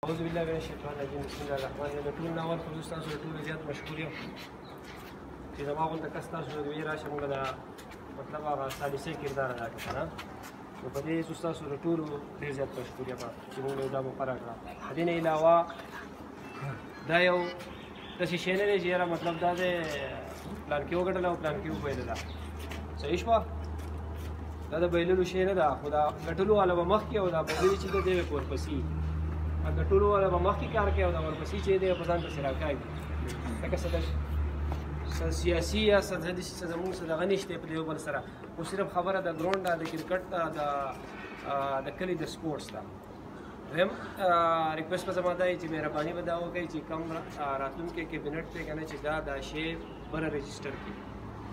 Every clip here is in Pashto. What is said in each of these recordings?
اعوذ بالله من الشیطان الرجیم بسم الله الرحمن الرحیم ټول ناول خو تاسو ټول زیات مشکور یم چې زما غونډه کس تاسو د وی راشه موږ دا مطلب هغه ثالثي کردار ادا کړ نه نو په دې تاسو تاسو ټول ډیر زیات مشکور یم چې موږ دا مقرره کړه دې نه علاوه دا یو د شي شي نه دی چې یاره مطلب دا دی پلان کې وګټله او پلان کې وبایلله صحیح شوه دا د بایللو شی نه ده خو دا ګټلو والا به مخکې او دا بایللي چې ده دی به ورپسي ګټلو والا به مخکې کار کوي او دا ورپسي چې دی په ځان پسې راکاږي لکه څه د سیاسي یا څه د څه زموږ څه دغه نشته په یو بل سره خو صرف خبره د ګراونډ ده د کرکټ ده د د کلي د سپورټس ده دویم ریکوست به زما دا وي چې مهرباني به دا وکړئ چې کوم راتلونکی کابینټ دی که نه چې دا دا شی بره رجسټر کړي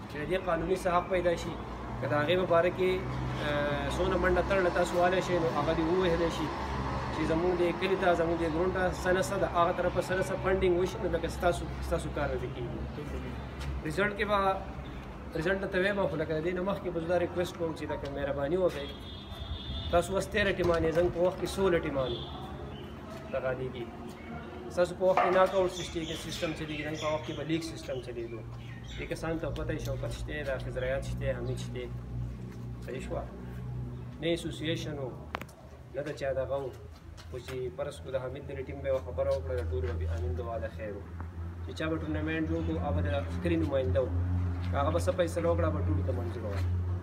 چې د دې قانوني څه حق پیدا شي که د هغې په باره کې څونه منډه تړله تاسو والی شئ نو هغه دې ووهلی شي چې زمونږ د کلي ته زمونږ د ګرونډ ته څه نه څه د هغه طرفه څه نه څه فنډینګ وشي نو لکه ستاسو ستاسو کار نه کېږي رزلټ کې به رزلټ ته ویمه خو لکه د دې نه مخکې به زه دا ریکویسټ کوم چې لکه مهرباني وکړئ تاسو وس تیرې ټیمانې زنګ په وخت کې سول ټیمانې دغه دیږي تاسو په وخت کې ناک آؤٹ سیسټم کې سیستم چلیږي زنګ په وخت کې به لیګ سیستم چلیږي دې کسان ته پته شوکت شته د خزرایات شته حمید شته صحیح شو نه اسوسییشن نه د چا دغه خو چې پرس کو د حامد د ټیم به خبره وکړه د ټول به امین دوا د خیر چې چا به ټورنمنټ جوړ کو هغه د فکری نمائنده و هغه به څه فیصله وکړه به ټول ته منظور و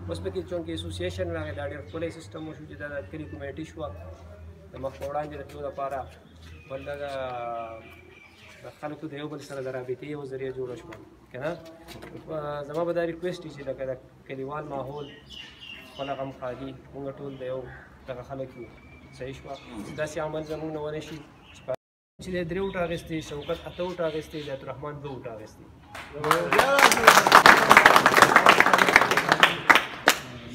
اوس پکې چونکې اسوسییشن راغی دا ډېر ښکلی سیستم وشو چې دا د کلي کمیټي شوه د مخ په وړاندې د تلو لپاره بل د خلکو د یو بل سره د رابطې یو ذریعه جوړه شوه که نه زما به دا ریکویسټ چې لکه کلیوال ماحول خپله غمخواري موږ ټول د یو دغه خلک یو صحیح شوه داسې عمل زموږ نه ونه شي چې د درې وټه اخیستې شوکت اته وټه اخیستې د عبدالرحمن دوه وټه اخیستې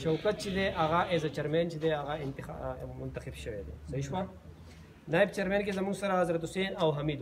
شوکت چې دی هغه ایز چرمین چې دی هغه منتخب شوی دی صحیح شوه نایب چرمین کې زموږ سره حضرت حسین او حمید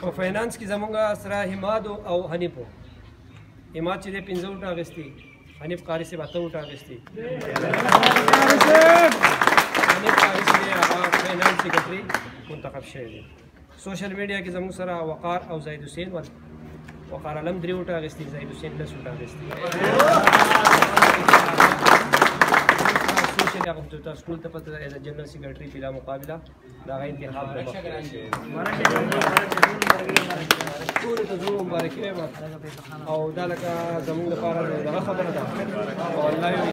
په فاینانس کې زمونږ سره حماد او حنیف حماد چې د پنځه وټه اغستی حنیف قاری صاحب اته وټه اغستی حنیف قاری صاحب هغه فاینانس سیکرټری منتخب شوی دی سوشل میډیا کې زموږ سره وقار او زید حسین ول وقار علم درې وټه اغستې زید حسین لس وټه اغستې چې هغه ته تاسو ټول ته پته ده د جنرال سیکریټری په مقابله دا غي انتخاب د مخ ټول ته زو مبارکي او دا لکه زموږ لپاره دغه خبره ده او الله